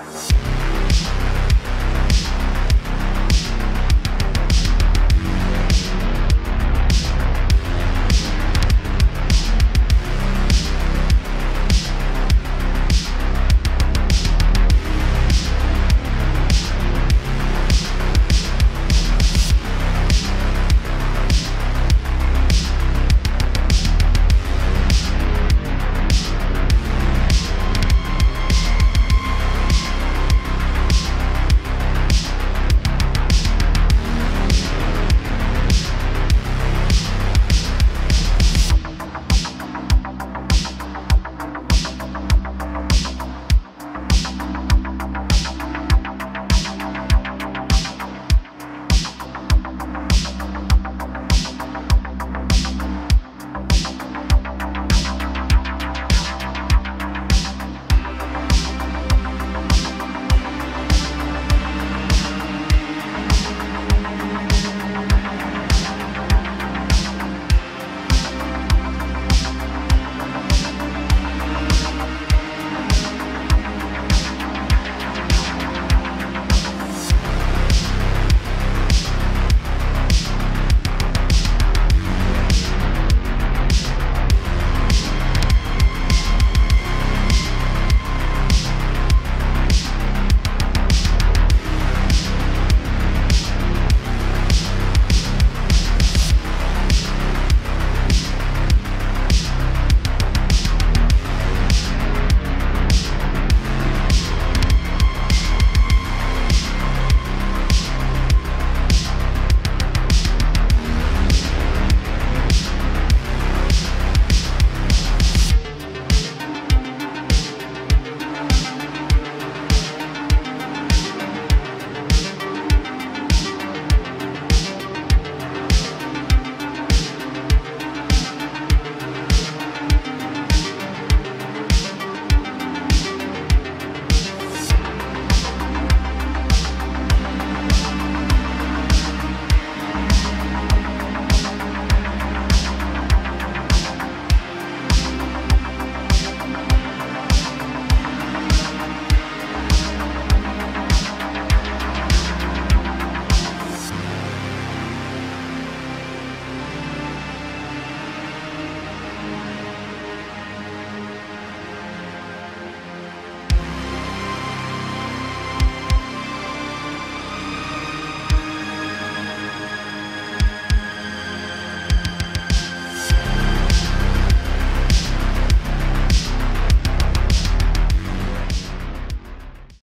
Bye.